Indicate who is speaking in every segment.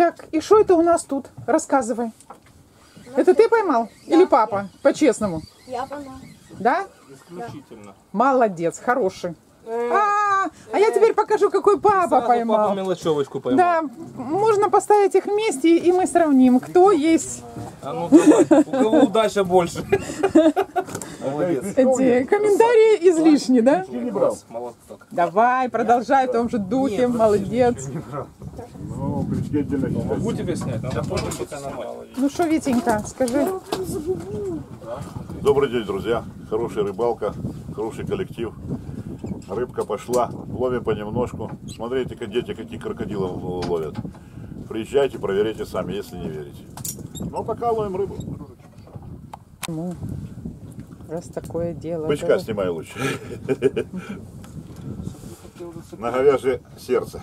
Speaker 1: Так, и что это у нас тут? Рассказывай. Это ты поймал? Или папа? По-честному.
Speaker 2: Я поймал.
Speaker 1: Да?
Speaker 3: Исключительно.
Speaker 1: Молодец, хороший. А, а я теперь покажу, какой папа
Speaker 3: Сразу
Speaker 1: поймал.
Speaker 3: папа мелочевочку поймал.
Speaker 1: Да, можно поставить их вместе, и мы сравним, кто есть
Speaker 3: А ну давай, у кого удача больше. Молодец.
Speaker 1: эти комментарии излишни, да?
Speaker 3: Молоток.
Speaker 1: Давай, продолжай в том же духе, молодец.
Speaker 4: Отдельно считать.
Speaker 3: Могу тебе снять? Надо позже.
Speaker 1: Ну что, Витенька, скажи.
Speaker 4: Добрый день, друзья. Хорошая рыбалка, хороший коллектив. Рыбка пошла, ловим понемножку. Смотрите, как дети какие крокодилов ловят. Приезжайте, проверяйте сами, если не верите. Ну, пока ловим рыбу.
Speaker 1: Ну, раз такое дело.
Speaker 4: Бычка
Speaker 1: да.
Speaker 4: снимай лучше. На говяжье сердце.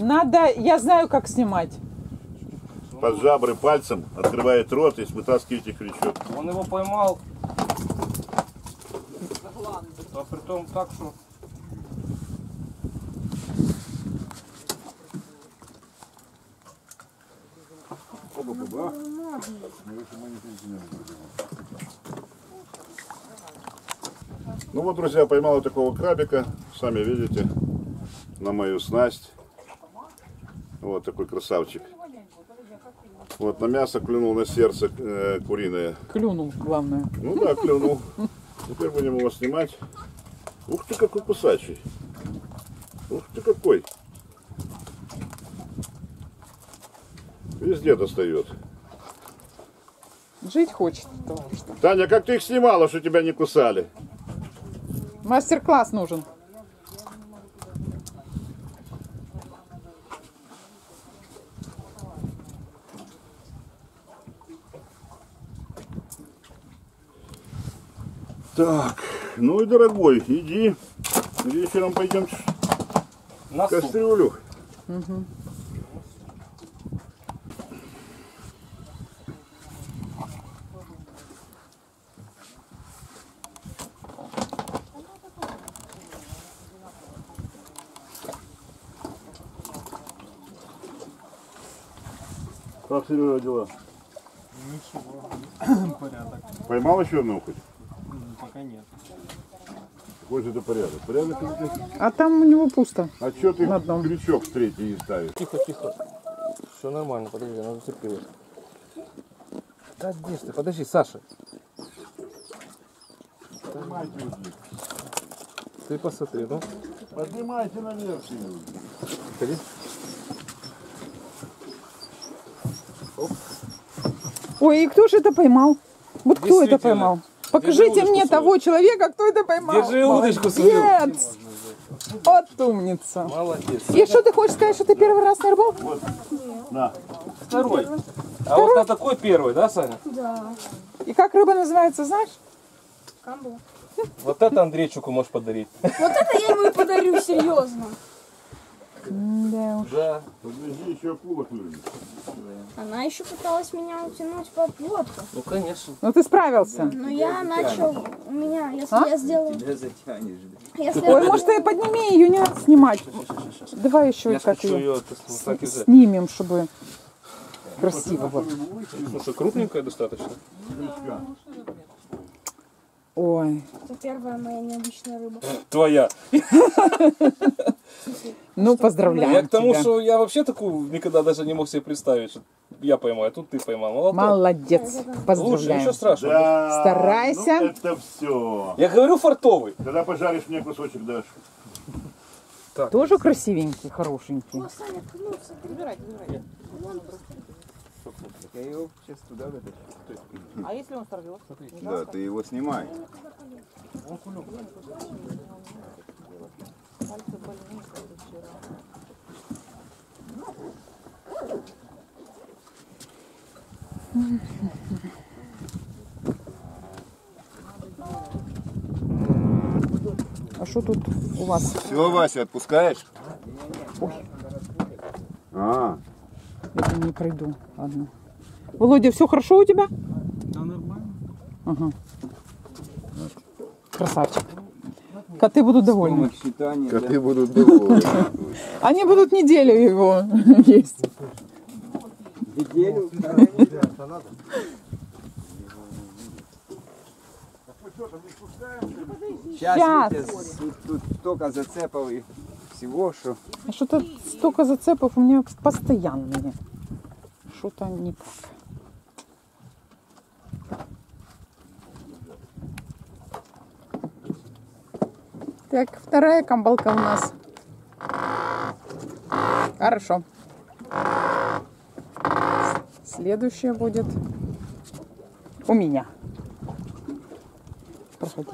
Speaker 1: Надо, я знаю, как снимать.
Speaker 4: Под жабры пальцем открывает рот и вытаскиваете крючок.
Speaker 3: Он его поймал. А при том так, что...
Speaker 4: Ну вот, друзья, поймал вот такого крабика. Сами видите, на мою снасть. Вот такой красавчик. Вот на мясо клюнул, на сердце э, куриное.
Speaker 1: Клюнул, главное.
Speaker 4: Ну да, клюнул. Теперь будем его снимать. Ух ты, какой кусачий. Ух ты, какой. Везде достает.
Speaker 1: Жить хочет. потому что.
Speaker 4: Таня, как ты их снимала, что тебя не кусали?
Speaker 1: Мастер-класс нужен.
Speaker 4: Так, ну и дорогой, иди. Вечером пойдем
Speaker 3: На
Speaker 4: кастрюлю. Как Сережа дела?
Speaker 5: Ничего, порядок.
Speaker 4: Поймал еще одного хоть?
Speaker 5: Пока нет.
Speaker 4: Какой же это порядок? Порядок или ты-
Speaker 1: А там у него пусто.
Speaker 4: А что ты
Speaker 1: На одном.
Speaker 4: крючок в третий не ставишь?
Speaker 3: Тихо, тихо. Все нормально, подожди, она зацепилась. Да где ж ты? Подожди, Саша.
Speaker 4: Поднимайте их.
Speaker 3: Ты посмотри, ну.
Speaker 4: Поднимайте наверх.
Speaker 3: Ходи.
Speaker 1: Ой, и кто же это поймал? Вот кто это
Speaker 3: Действительно.
Speaker 1: поймал? Покажите мне
Speaker 3: свою.
Speaker 1: того человека, кто это поймал.
Speaker 3: Держи удочку свою.
Speaker 1: Молодец. Вот умница.
Speaker 3: Молодец.
Speaker 1: И что ты хочешь сказать, что ты первый раз на рыбалке?
Speaker 4: На.
Speaker 3: Второй. А вот на такой первый, да, Саня?
Speaker 2: Да.
Speaker 1: И как рыба называется, знаешь?
Speaker 2: Камбо.
Speaker 3: Вот это Андрейчику можешь подарить.
Speaker 2: Вот это я ему и подарю, серьезно.
Speaker 1: Да уж.
Speaker 3: Да.
Speaker 4: Подвези еще акула клюнет.
Speaker 2: Она еще пыталась меня утянуть под лодку.
Speaker 3: Ну, конечно.
Speaker 1: Ну ты справился.
Speaker 2: Но я начал, у меня, если
Speaker 1: А?
Speaker 2: я сделаю,
Speaker 6: Тебя затянешь.
Speaker 2: если
Speaker 1: Ой, может ты подними ее, не надо снимать. Давай еще
Speaker 3: Я
Speaker 1: как
Speaker 3: хочу
Speaker 1: ее
Speaker 3: ее это, вот так и взять.
Speaker 1: снимем, чтобы красиво было.
Speaker 3: Слушай, крупненькая достаточно.
Speaker 1: Ой.
Speaker 2: это первая моя необычная рыба.
Speaker 3: Твоя.
Speaker 1: Ну, поздравляю
Speaker 3: Я к тому,
Speaker 1: тебя.
Speaker 3: что я вообще такую никогда даже не мог себе представить, что я поймаю, а тут ты поймал. Молодец.
Speaker 1: Молодец.
Speaker 3: Лучше,
Speaker 1: Поздравляю.
Speaker 3: ничего страшного.
Speaker 4: Да.
Speaker 1: Старайся.
Speaker 4: Ну, это все.
Speaker 3: Я говорю фартовый.
Speaker 4: Когда пожаришь мне кусочек дашь.
Speaker 1: Тоже красивенький, хорошенький.
Speaker 2: О, Саня, ткнулся.
Speaker 6: Я его сейчас туда вытащу.
Speaker 1: А если он сорвет?
Speaker 6: Да, ты его снимай.
Speaker 1: А что тут у вас?
Speaker 6: Все, Вася, отпускаешь? А,
Speaker 1: Я не пройду. Ладно. Володя, все хорошо у тебя?
Speaker 5: Да нормально.
Speaker 1: Ага. Красавчик. Коты будут довольны.
Speaker 6: считания. Коты будут довольны.
Speaker 1: Они будут неделю его есть.
Speaker 6: Неделю. Сейчас. Витя, тут, тут столько зацепов и всего, что...
Speaker 1: А Что-то столько зацепов у меня постоянные. Что-то никак. Так, вторая камбалка у нас. Хорошо. Следующая будет у меня. Проходи.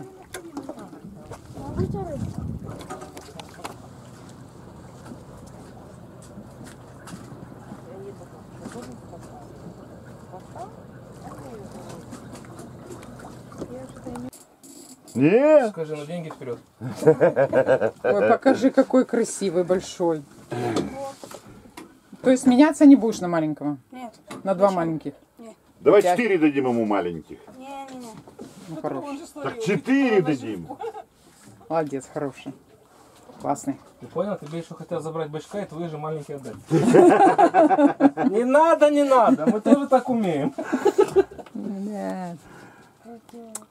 Speaker 4: Не,
Speaker 3: Скажи, ну деньги вперед.
Speaker 1: Ой, покажи, какой красивый, большой. То есть меняться не будешь на маленького?
Speaker 2: Нет.
Speaker 1: На два маленьких?
Speaker 4: давай
Speaker 1: Пять.
Speaker 4: четыре дадим ему маленьких.
Speaker 2: Не-не-не.
Speaker 1: Ну, хороший.
Speaker 4: Так четыре дадим.
Speaker 1: Молодец, хороший. Классный.
Speaker 3: Ты понял? Тебе еще хотел забрать бычка и твои же маленькие отдать. Не надо, не надо. Мы тоже так умеем.
Speaker 1: Нет.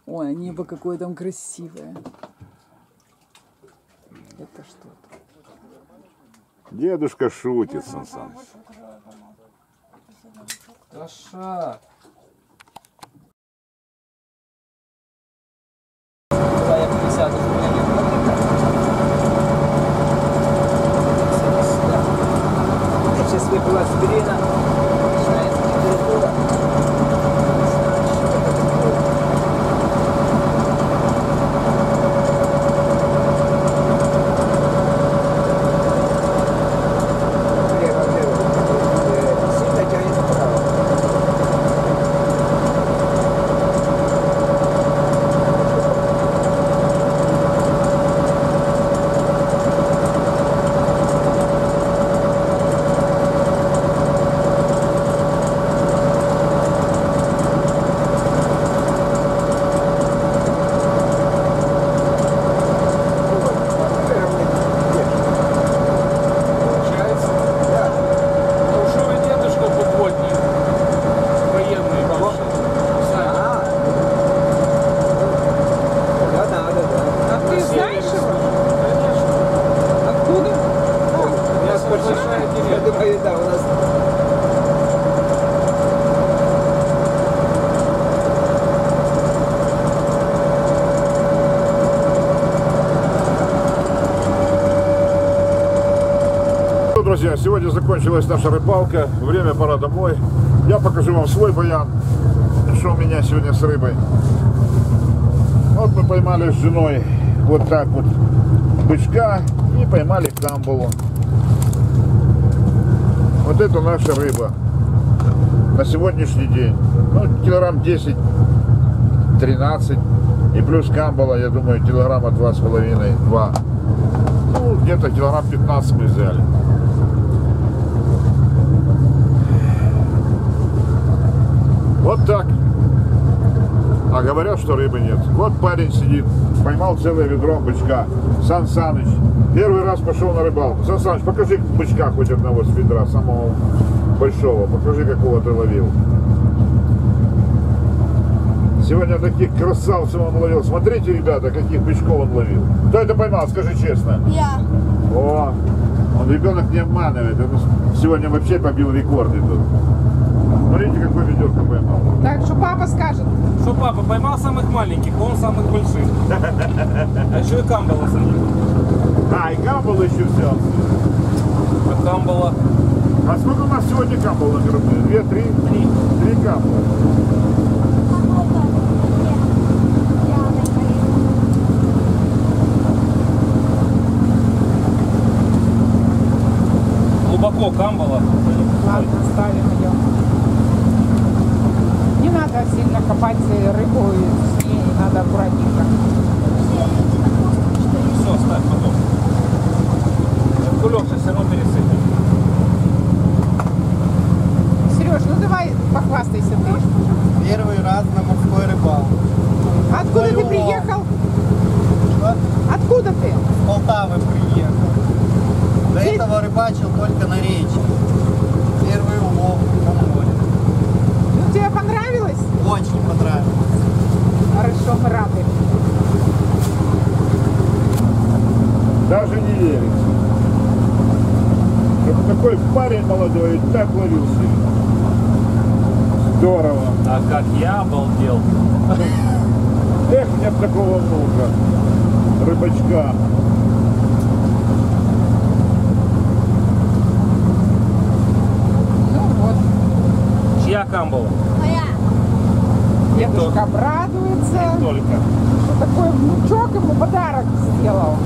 Speaker 1: Ой, небо какое там красивое. Это что?
Speaker 4: Дедушка шутит, Сан Саныч.
Speaker 3: Кошак.
Speaker 6: Сейчас выпила аспирина, начинается температура. Лево, лево. Э, Сильно тянет вправо.
Speaker 3: Получается? Да. Ну что вы дедушка подводник? Военный бывший. Сами.
Speaker 6: А, да, надо, да.
Speaker 1: А ты знаешь его?
Speaker 3: Конечно.
Speaker 1: Откуда?
Speaker 3: У нас большая
Speaker 6: Я
Speaker 3: деревня.
Speaker 6: думаю, да, у нас
Speaker 4: Ну, друзья, сегодня закончилась наша рыбалка. Время пора домой. Я покажу вам свой баян, что у меня сегодня с рыбой. Вот мы поймали с женой вот так вот бычка и поймали камбалу. Вот это наша рыба на сегодняшний день. Ну, килограмм 10, 13. И плюс камбала, я думаю, килограмма два с половиной, два. Ну, где-то килограмм 15 мы взяли. Вот так. А говорят, что рыбы нет. Вот парень сидит, поймал целое ведро бычка. Сан Саныч. Первый раз пошел на рыбалку. Сан Саныч, покажи бычка хоть одного с ведра, самого большого. Покажи, какого ты ловил. Сегодня таких красавцев он ловил. Смотрите, ребята, каких бычков он ловил. Кто это поймал, скажи честно.
Speaker 2: Я.
Speaker 4: О, он ребенок не обманывает. Он сегодня вообще побил рекорды тут. Смотрите, какой ведерко поймал.
Speaker 1: Так что папа скажет.
Speaker 3: Что папа поймал самых маленьких, он самых больших. А еще и камбала за ним.
Speaker 4: А, и камбал еще взял.
Speaker 3: А камбала
Speaker 4: А сколько у нас сегодня камбал на? Две, три? Три. Три камбала.
Speaker 3: глубоко камбала.
Speaker 1: Ладно, ставим сильно копать рыбу, и с ней надо аккуратненько.
Speaker 3: Все, ставь потом. Кулек все равно пересыпет.
Speaker 1: Сереж, ну давай похвастайся ты.
Speaker 5: Первый раз на морской рыбалке.
Speaker 1: Откуда ты
Speaker 5: Твою
Speaker 1: приехал?
Speaker 5: Что?
Speaker 1: Откуда ты?
Speaker 5: С Полтавы приехал. До этого рыбачил только на речке. Первый улов на море.
Speaker 1: тебе понравилось?
Speaker 5: Очень понравилось.
Speaker 1: Хорошо, мы рады.
Speaker 4: Даже не верится. Чтобы такой парень молодой так ловился. Здорово.
Speaker 3: А как я обалдел.
Speaker 4: Эх, мне б такого мужа. Рыбачка.
Speaker 1: Ну вот,
Speaker 3: Чья камбала?
Speaker 1: Обрадуется,
Speaker 4: Только.
Speaker 1: что такой внучок ему подарок сделал.